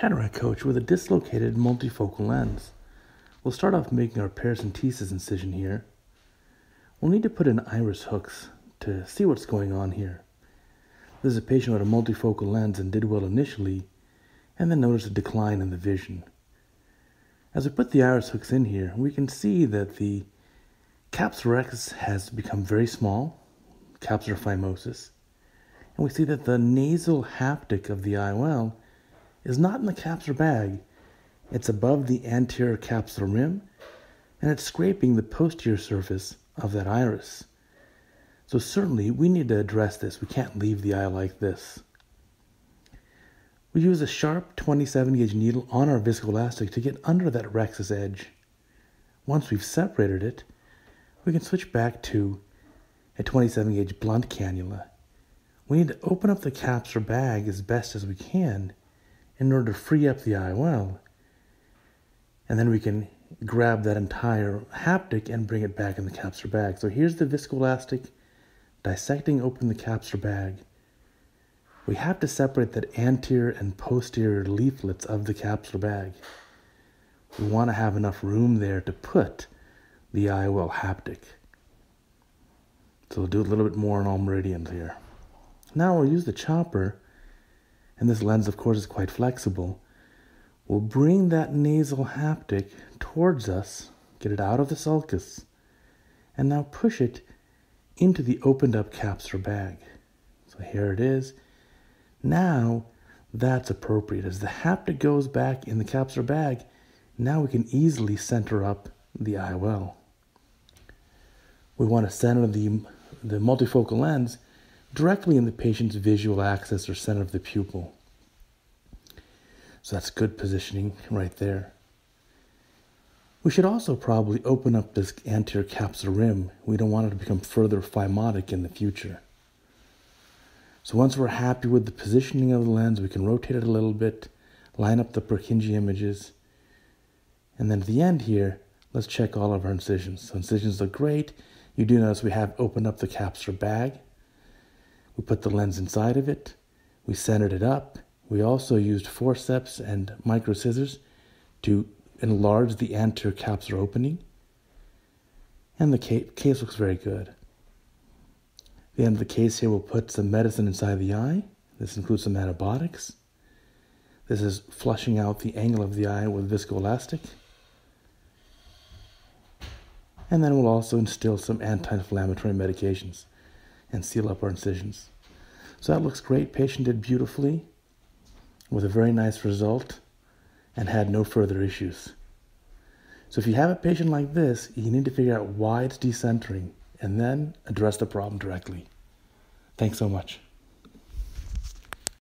Cataract Coach with a dislocated multifocal lens. We'll start off making our paracentesis incision here. We'll need to put in iris hooks to see what's going on here. This is a patient with a multifocal lens and did well initially, and then noticed a decline in the vision. As we put the iris hooks in here, we can see that the capsulorhexis has become very small, capsular phimosis, and we see that the nasal haptic of the IOL is not in the capsular bag. It's above the anterior capsular rim and it's scraping the posterior surface of that iris. So, certainly, we need to address this. We can't leave the eye like this. We use a sharp 27 gauge needle on our viscoelastic to get under that rhexis edge. Once we've separated it, we can switch back to a 27 gauge blunt cannula. We need to open up the capsular bag as best as we can in order to free up the IOL. And then we can grab that entire haptic and bring it back in the capsular bag. So here's the viscoelastic dissecting open the capsular bag. We have to separate that anterior and posterior leaflets of the capsular bag. We want to have enough room there to put the IOL haptic. So we'll do a little bit more on all meridians here. Now we'll use the chopper and this lens, of course, is quite flexible, will bring that nasal haptic towards us, get it out of the sulcus, and now push it into the opened up capsular bag. So here it is. Now that's appropriate. As the haptic goes back in the capsular bag, now we can easily center up the IOL. We want to center the, the multifocal lens directly in the patient's visual axis or center of the pupil. So that's good positioning right there. We should also probably open up this anterior capsular rim. We don't want it to become further phimotic in the future. So once we're happy with the positioning of the lens, we can rotate it a little bit, line up the Purkinje images, and then at the end here, let's check all of our incisions. So incisions look great. You do notice we have opened up the capsular bag. We put the lens inside of it. We centered it up. We also used forceps and micro scissors to enlarge the anterior capsular opening. And the case looks very good. At the end of the case here, we'll put some medicine inside the eye. This includes some antibiotics. This is flushing out the angle of the eye with viscoelastic. And then we'll also instill some anti-inflammatory medications and seal up our incisions. So that looks great. Patient did beautifully with a very nice result and had no further issues. So if you have a patient like this, you need to figure out why it's decentering and then address the problem directly. Thanks so much.